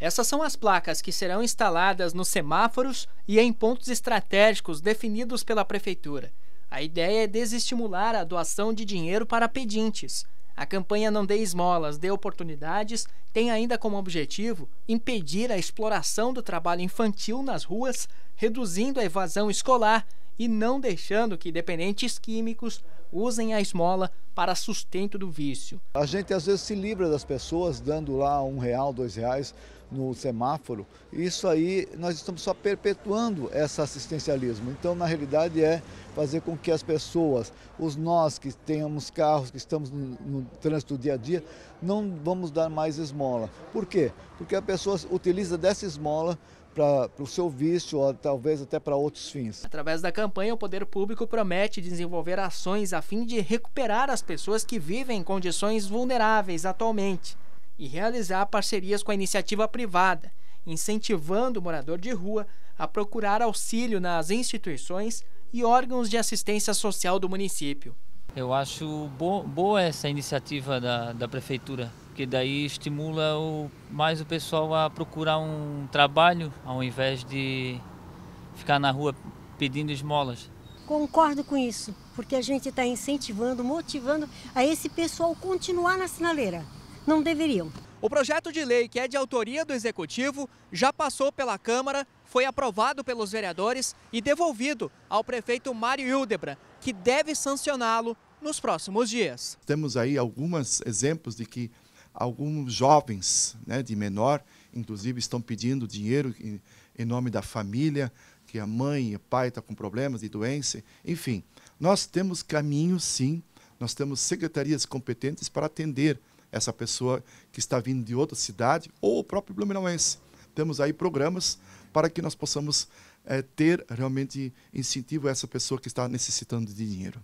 Essas são as placas que serão instaladas nos semáforos e em pontos estratégicos definidos pela Prefeitura. A ideia é desestimular a doação de dinheiro para pedintes. A campanha Não Dê Esmolas, Dê Oportunidades tem ainda como objetivo impedir a exploração do trabalho infantil nas ruas, reduzindo a evasão escolar e não deixando que dependentes químicos usem a esmola para sustento do vício. A gente às vezes se livra das pessoas dando lá um real, dois reais no semáforo. Isso aí nós estamos só perpetuando esse assistencialismo. Então, na realidade, é fazer com que as pessoas, os nós que tenhamos carros, que estamos no, no trânsito do dia a dia, não vamos dar mais esmola. Por quê? Porque a pessoa utiliza dessa esmola para o seu vício ou talvez até para outros fins. Através da campanha, o poder público promete desenvolver ações a fim de recuperar as pessoas que vivem em condições vulneráveis atualmente e realizar parcerias com a iniciativa privada, incentivando o morador de rua a procurar auxílio nas instituições e órgãos de assistência social do município. Eu acho bo boa essa iniciativa da, da prefeitura, porque daí estimula o, mais o pessoal a procurar um trabalho ao invés de ficar na rua pedindo esmolas. Concordo com isso, porque a gente está incentivando, motivando a esse pessoal continuar na sinaleira. Não deveriam. O projeto de lei, que é de autoria do Executivo, já passou pela Câmara, foi aprovado pelos vereadores e devolvido ao prefeito Mário Hildebrand, que deve sancioná-lo nos próximos dias. Temos aí alguns exemplos de que alguns jovens né, de menor, inclusive, estão pedindo dinheiro em, em nome da família, que a mãe e o pai estão tá com problemas de doença. Enfim, nós temos caminhos, sim, nós temos secretarias competentes para atender essa pessoa que está vindo de outra cidade ou o próprio blumenauense. Temos aí programas para que nós possamos é, ter realmente incentivo a essa pessoa que está necessitando de dinheiro.